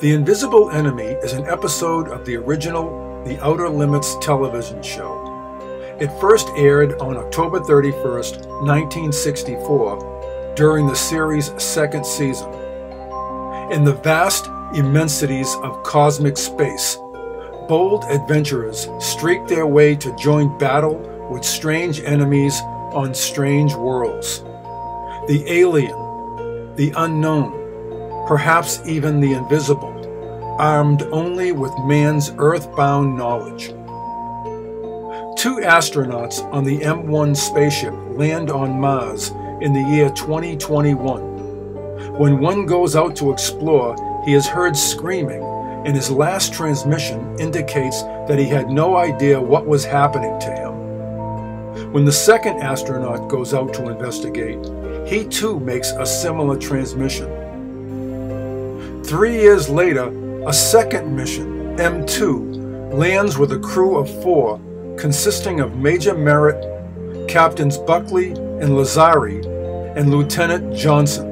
The Invisible Enemy is an episode of the original The Outer Limits television show. It first aired on October 31, 1964, during the series' second season. In the vast immensities of cosmic space, bold adventurers streak their way to join battle with strange enemies on strange worlds. The alien, the unknown, perhaps even the invisible, armed only with man's earthbound knowledge. Two astronauts on the M1 spaceship land on Mars in the year 2021. When one goes out to explore, he is heard screaming, and his last transmission indicates that he had no idea what was happening to him. When the second astronaut goes out to investigate, he too makes a similar transmission. Three years later, a second mission, M2, lands with a crew of four consisting of Major Merritt, Captains Buckley and Lazari, and Lieutenant Johnson.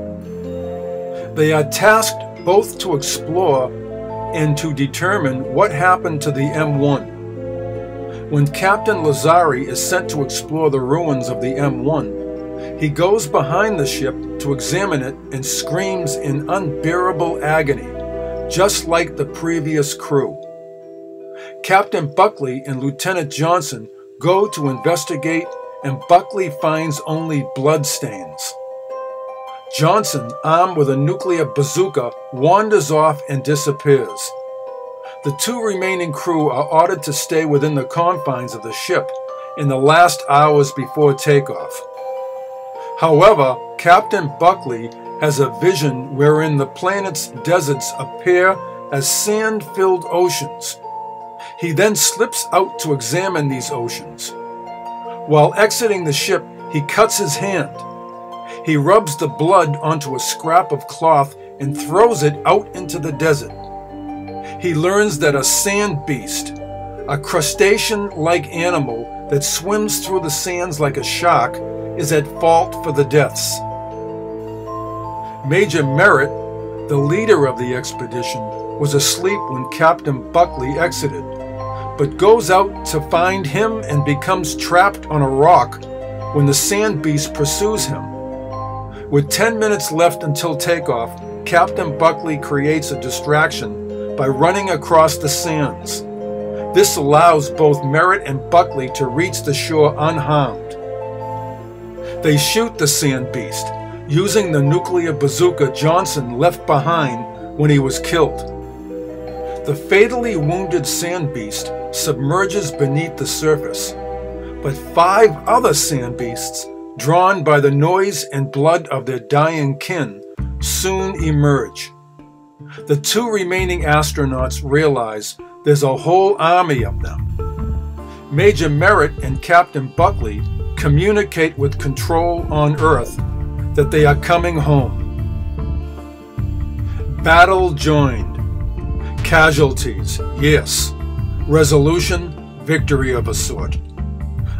They are tasked both to explore and to determine what happened to the M1. When Captain Lazari is sent to explore the ruins of the M1, he goes behind the ship to examine it and screams in unbearable agony, just like the previous crew. Captain Buckley and Lieutenant Johnson go to investigate, and Buckley finds only bloodstains. Johnson, armed with a nuclear bazooka, wanders off and disappears. The two remaining crew are ordered to stay within the confines of the ship in the last hours before takeoff. However, Captain Buckley has a vision wherein the planet's deserts appear as sand filled oceans. He then slips out to examine these oceans. While exiting the ship, he cuts his hand. He rubs the blood onto a scrap of cloth and throws it out into the desert he learns that a sand beast, a crustacean like animal that swims through the sands like a shark, is at fault for the deaths. Major Merritt, the leader of the expedition, was asleep when Captain Buckley exited, but goes out to find him and becomes trapped on a rock when the sand beast pursues him. With 10 minutes left until takeoff, Captain Buckley creates a distraction by running across the sands. This allows both Merritt and Buckley to reach the shore unharmed. They shoot the sand beast, using the nuclear bazooka Johnson left behind when he was killed. The fatally wounded sand beast submerges beneath the surface, but five other sand beasts, drawn by the noise and blood of their dying kin, soon emerge. The two remaining astronauts realize there's a whole army of them. Major Merritt and Captain Buckley communicate with Control on Earth that they are coming home. Battle joined. Casualties, yes. Resolution, victory of a sort.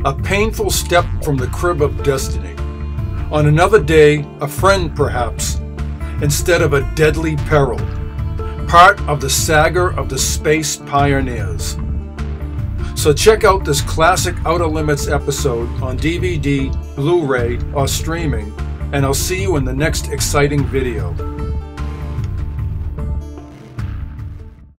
A painful step from the crib of destiny. On another day, a friend perhaps, instead of a deadly peril part of the saga of the Space Pioneers. So check out this classic Outer Limits episode on DVD, Blu-ray, or streaming, and I'll see you in the next exciting video.